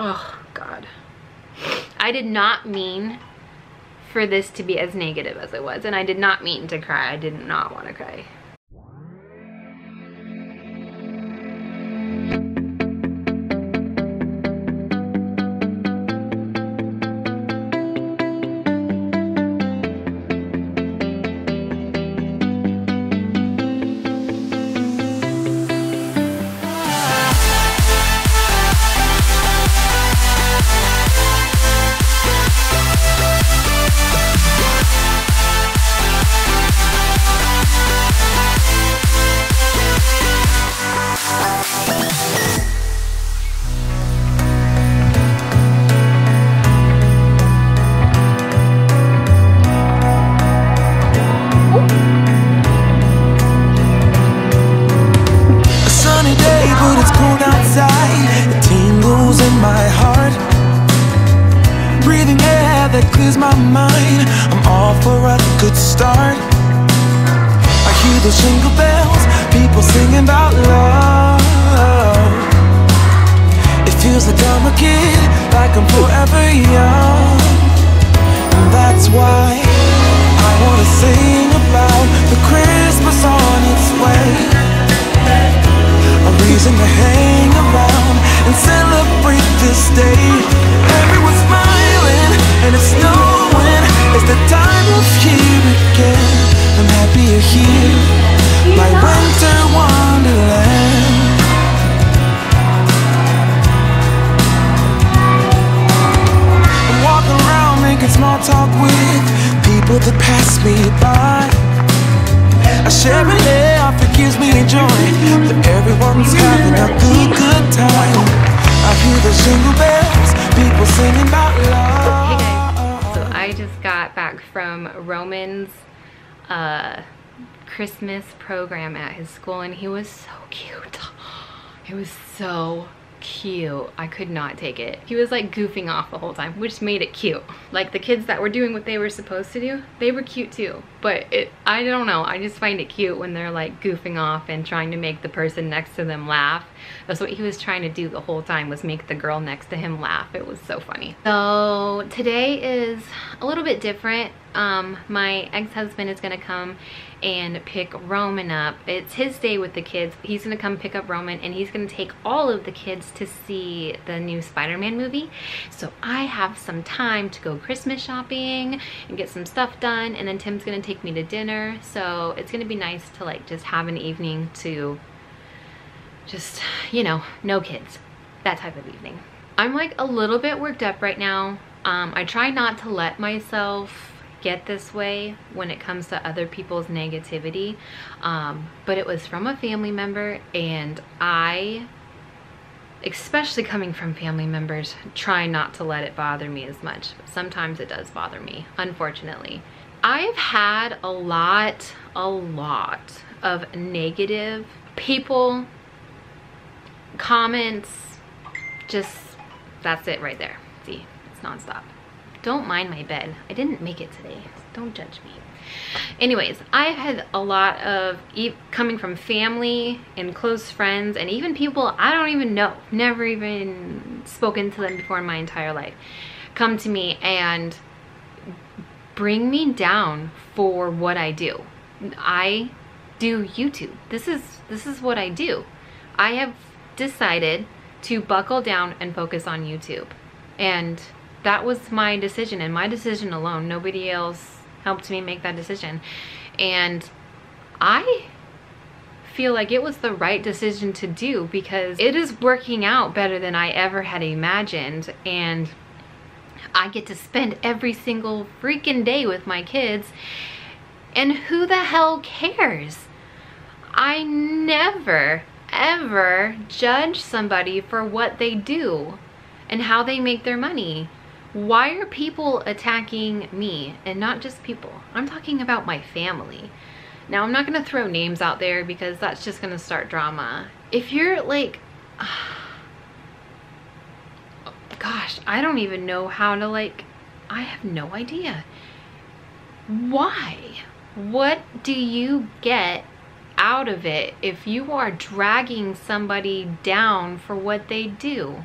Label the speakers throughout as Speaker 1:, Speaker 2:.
Speaker 1: Oh, God. I did not mean for this to be as negative as it was. And I did not mean to cry. I did not want to cry.
Speaker 2: Those jingle bells, people singing about love. It feels like I'm a kid, like I'm forever young. And that's why I wanna sing pass me by. I share an air that gives me joy That everyone's having a good, good time I hear the jingle bells People singing about
Speaker 1: Hey guys, so I just got back from Roman's uh, Christmas program at his school and he was so cute. He was so cute. I could not take it. He was like goofing off the whole time, which made it cute. Like the kids that were doing what they were supposed to do, they were cute too. But it, I don't know, I just find it cute when they're like goofing off and trying to make the person next to them laugh. That's what he was trying to do the whole time was make the girl next to him laugh. It was so funny. So today is a little bit different. Um, my ex-husband is gonna come and pick Roman up. It's his day with the kids. He's gonna come pick up Roman and he's gonna take all of the kids to see the new Spider-Man movie. So I have some time to go Christmas shopping and get some stuff done and then Tim's gonna take me to dinner. So it's gonna be nice to like just have an evening to just, you know, no kids, that type of evening. I'm like a little bit worked up right now. Um, I try not to let myself get this way when it comes to other people's negativity. Um, but it was from a family member and I, especially coming from family members, try not to let it bother me as much. Sometimes it does bother me, unfortunately. I've had a lot, a lot of negative people comments just that's it right there see it's nonstop don't mind my bed. I didn't make it today. Don't judge me. Anyways i've had a lot of e coming from family and close friends and even people i don't even know. Never even spoken to them before in my entire life come to me and bring me down for what i do. I do youtube. This is this is what i do. I have decided to buckle down and focus on YouTube. And that was my decision and my decision alone. Nobody else helped me make that decision. And I feel like it was the right decision to do because it is working out better than I ever had imagined. And I get to spend every single freaking day with my kids. And who the hell cares? I never ever judge somebody for what they do and how they make their money. Why are people attacking me and not just people? I'm talking about my family. Now, I'm not gonna throw names out there because that's just gonna start drama. If you're like, gosh, I don't even know how to like, I have no idea. Why? What do you get out of it if you are dragging somebody down for what they do?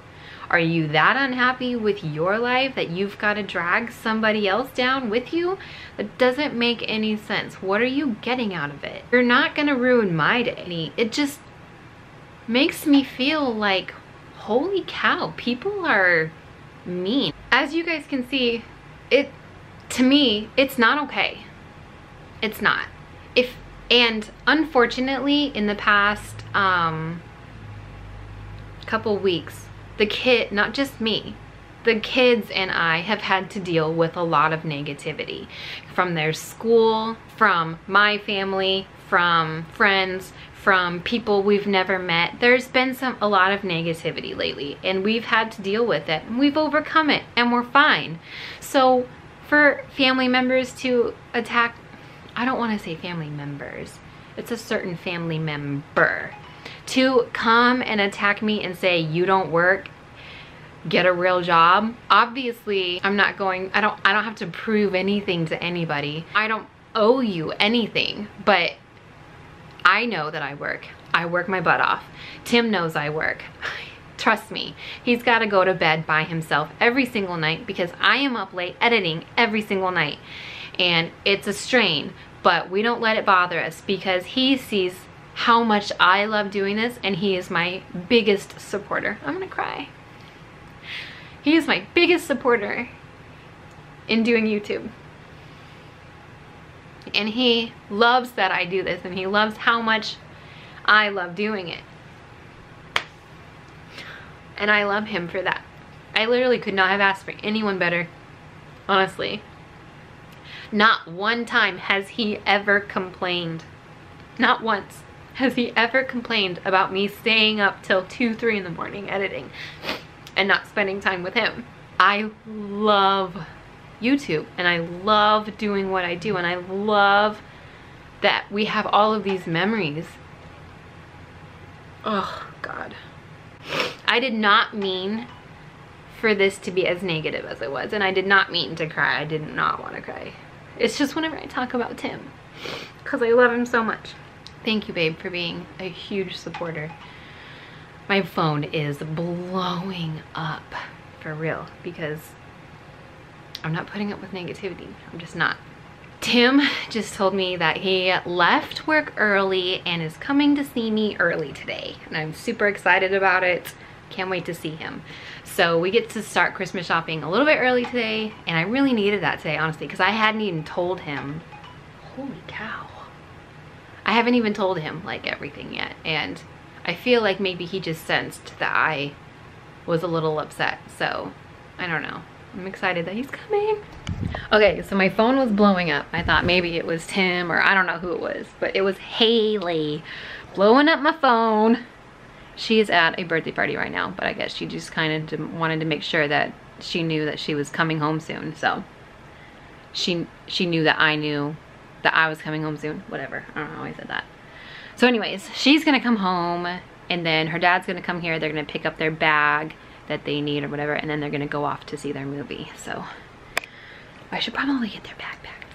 Speaker 1: Are you that unhappy with your life that you've got to drag somebody else down with you? That doesn't make any sense. What are you getting out of it? You're not gonna ruin my day. It just makes me feel like, holy cow, people are mean. As you guys can see, it, to me, it's not okay. It's not. If, and unfortunately in the past um, couple weeks, the kid, not just me, the kids and I have had to deal with a lot of negativity from their school, from my family, from friends, from people we've never met. There's been some a lot of negativity lately and we've had to deal with it. And we've overcome it and we're fine. So for family members to attack, I don't want to say family members. It's a certain family member to come and attack me and say you don't work. Get a real job. Obviously i'm not going i don't i don't have to prove anything to anybody. I don't owe you anything but i know that i work. I work my butt off. Tim knows i work. Trust me he's got to go to bed by himself every single night because i am up late editing every single night. And it's a strain but we don't let it bother us because he sees how much I love doing this and he is my biggest supporter. I'm gonna cry. He is my biggest supporter in doing YouTube. And he loves that I do this and he loves how much I love doing it. And I love him for that. I literally could not have asked for anyone better, honestly. Not one time has he ever complained. Not once has he ever complained about me staying up till 2, 3 in the morning editing and not spending time with him. I love YouTube and I love doing what I do and I love that we have all of these memories. Oh, God. I did not mean for this to be as negative as it was and I did not mean to cry. I did not want to cry. It's just whenever I talk about Tim because I love him so much. Thank you, babe, for being a huge supporter. My phone is blowing up for real because I'm not putting up with negativity. I'm just not. Tim just told me that he left work early and is coming to see me early today. And I'm super excited about it. Can't wait to see him. So we get to start Christmas shopping a little bit early today. And I really needed that today, honestly, because I hadn't even told him. Holy cow. I haven't even told him like everything yet. And I feel like maybe he just sensed that I was a little upset. So I don't know. I'm excited that he's coming. Okay, so my phone was blowing up. I thought maybe it was Tim or I don't know who it was, but it was Haley blowing up my phone. She is at a birthday party right now, but I guess she just kind of wanted to make sure that she knew that she was coming home soon. So she she knew that I knew that I was coming home soon. Whatever. I don't know how I said that. So anyways, she's gonna come home and then her dad's gonna come here. They're gonna pick up their bag that they need or whatever and then they're gonna go off to see their movie. So I should probably get their backpack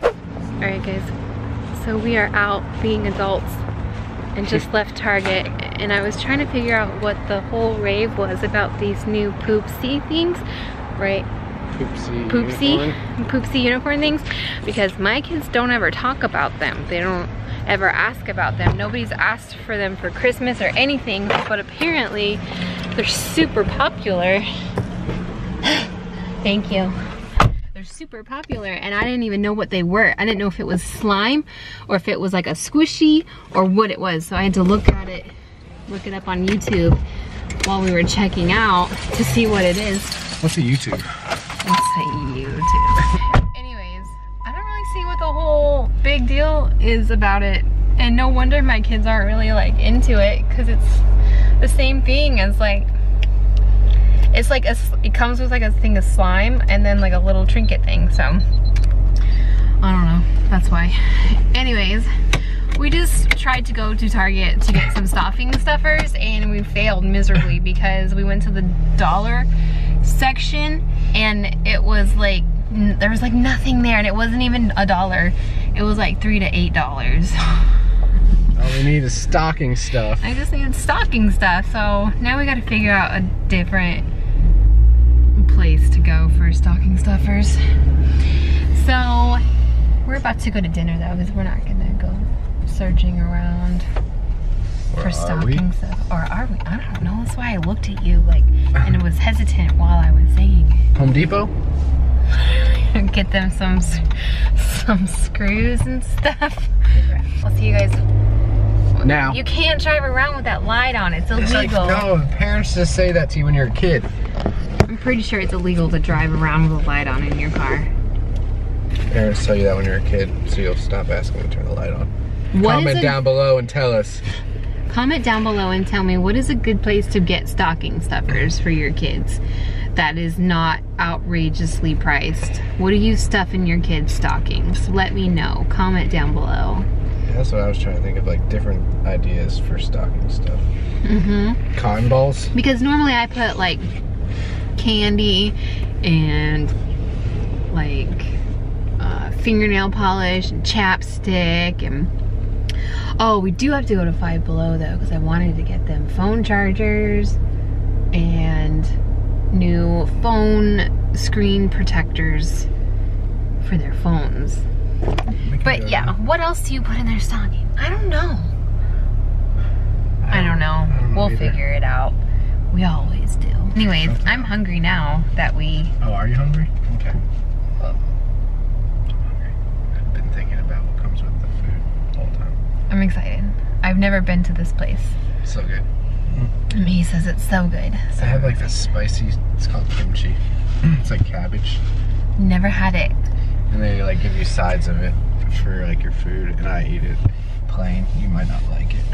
Speaker 1: though. All right guys, so we are out being adults and just left Target and I was trying to figure out what the whole rave was about these new poopsie things, right?
Speaker 3: Poopsie,
Speaker 1: poopsie
Speaker 3: unicorn.
Speaker 1: poopsie unicorn things because my kids don't ever talk about them they don't ever ask about them nobody's asked for them for christmas or anything but apparently they're super popular thank you they're super popular and I didn't even know what they were. I didn't know if it was slime or if it was like a squishy or what it was. So I had to look at it, look it up on YouTube while we were checking out to see what it is.
Speaker 3: What's a YouTube?
Speaker 1: Say YouTube. Anyways, I don't really see what the whole big deal is about it. And no wonder my kids aren't really like into it because it's the same thing as like it's like a, it comes with like a thing of slime and then like a little trinket thing so I don't know that's why anyways we just tried to go to Target to get some stocking stuffers and we failed miserably because we went to the dollar section and it was like there was like nothing there and it wasn't even a dollar it was like three to eight dollars
Speaker 3: All we need is stocking stuff.
Speaker 1: I just needed stocking stuff, so now we gotta figure out a different place to go for stocking stuffers. So, we're about to go to dinner though, because we're not gonna go searching around
Speaker 3: Or
Speaker 1: for stocking stuff. Or are we? I don't know. That's why I looked at you like, and was hesitant while I was saying it.
Speaker 3: Home Depot?
Speaker 1: Get them some, some screws and stuff. I'll see you guys.
Speaker 3: Now.
Speaker 1: You can't drive around with that light on. It's
Speaker 3: It's
Speaker 1: illegal.
Speaker 3: like, no, parents just say that to you when you're a kid.
Speaker 1: I'm pretty sure it's illegal to drive around with a light on in your car.
Speaker 3: Parents tell you that when you're a kid, so you'll stop asking to turn the light on.
Speaker 1: What
Speaker 3: Comment down below and tell us.
Speaker 1: Comment down below and tell me what is a good place to get stocking stuffers for your kids that is not outrageously priced. What do you stuff in your kids' stockings? Let me know. Comment down below.
Speaker 3: Yeah, that's what I was trying to think of, like different ideas for stocking stuff.
Speaker 1: Mm-hmm.
Speaker 3: Cotton balls.
Speaker 1: Because normally I put like candy and like uh, fingernail polish and chapstick and oh we do have to go to Five Below though because I wanted to get them phone chargers and new phone screen protectors for their phones. But yeah, what else do you put in their stocking? I don't know. I don't know.
Speaker 3: I don't know
Speaker 1: we'll
Speaker 3: either.
Speaker 1: figure it out. We always do. Anyways, I'm hungry now that we.
Speaker 3: Oh, are you hungry? Okay. I'm hungry. I've been thinking about what comes with the food the whole time.
Speaker 1: I'm excited. I've never been to this place.
Speaker 3: So good.
Speaker 1: And he says it's so good.
Speaker 3: So I have like this spicy, it's called kimchi. Mm. It's like cabbage.
Speaker 1: Never had it.
Speaker 3: And they like give you sides of it for like your food, and I eat it plain. You might not like it.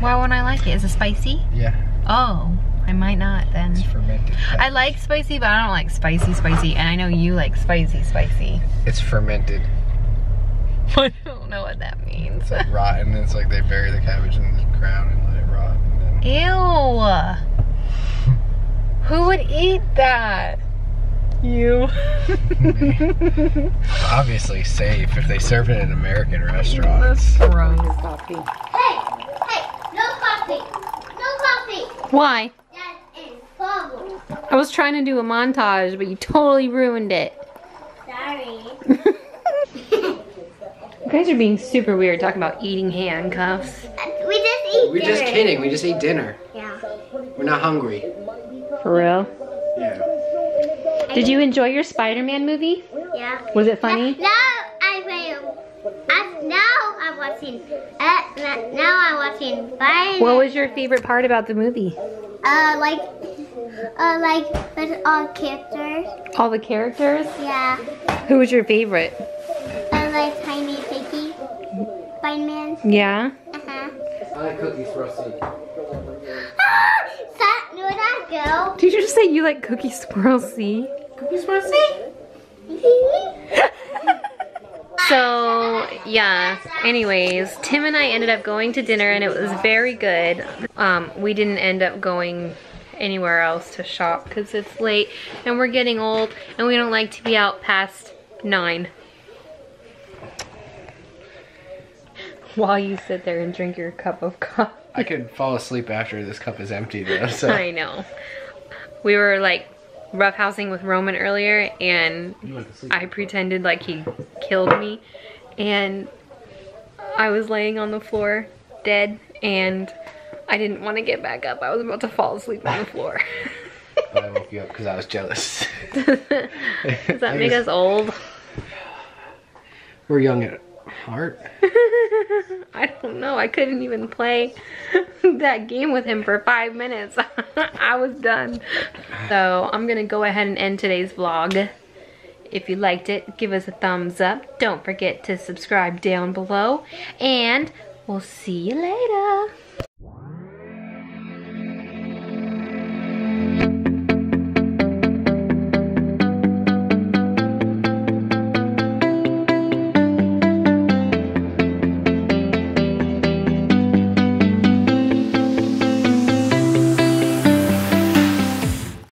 Speaker 1: Why won't I like it? Is it spicy?
Speaker 3: Yeah,
Speaker 1: Oh, I might not then.
Speaker 3: it's fermented.
Speaker 1: I like spicy, but I don't like spicy spicy. And I know you like spicy spicy.
Speaker 3: It's fermented.
Speaker 1: I don't know what that means.
Speaker 3: It's like rotten. It's like they bury the cabbage in the ground and let it rot. And then
Speaker 1: Ew. Who would eat that? You.
Speaker 3: obviously safe if they serve it in American restaurants.
Speaker 1: gross.
Speaker 4: Hey, hey, no coffee. No coffee.
Speaker 1: Why?
Speaker 4: That's in.
Speaker 1: I was trying to do a montage, but you totally ruined it.
Speaker 4: Sorry.
Speaker 1: You guys are being super weird talking about eating handcuffs.
Speaker 4: We just eat
Speaker 3: We're just kidding. We just ate dinner.
Speaker 4: Yeah.
Speaker 3: We're not hungry.
Speaker 1: For real?
Speaker 3: Yeah.
Speaker 1: Did you enjoy your Spider-Man movie?
Speaker 4: Yeah.
Speaker 1: Was it funny?
Speaker 4: No, I will. I, now I'm watching. Uh, now I'm watching. Spider.
Speaker 1: What was your favorite part about the movie?
Speaker 4: Uh, like, uh, like with all characters.
Speaker 1: All the characters?
Speaker 4: Yeah.
Speaker 1: Who was your favorite?
Speaker 4: Uh, like Tiny Piggy. Spider-Man.
Speaker 1: Yeah?
Speaker 4: Uh huh.
Speaker 3: I like cookies frosty.
Speaker 4: Ah, that, no, that girl.
Speaker 1: Did you just say you like Cookie Swirl C?
Speaker 3: Cookies frosty?
Speaker 1: So, yeah. Anyways, Tim and I ended up going to dinner and it was very good. Um, we didn't end up going anywhere else to shop because it's late and we're getting old and we don't like to be out past nine. While you sit there and drink your cup of coffee.
Speaker 3: I could fall asleep after this cup is empty though. So
Speaker 1: I know. We were like roughhousing with Roman earlier and
Speaker 3: you went to sleep.
Speaker 1: I pretended like he killed me and I was laying on the floor dead and I didn't want to get back up. I was about to fall asleep on the floor.
Speaker 3: but I woke you up because I was jealous.
Speaker 1: Does that make us old?
Speaker 3: We're young at heart.
Speaker 1: I don't know. I couldn't even play that game with him for five minutes. I was done. So I'm going to go ahead and end today's vlog. If you liked it, give us a thumbs up. Don't forget to subscribe down below. And we'll see you later.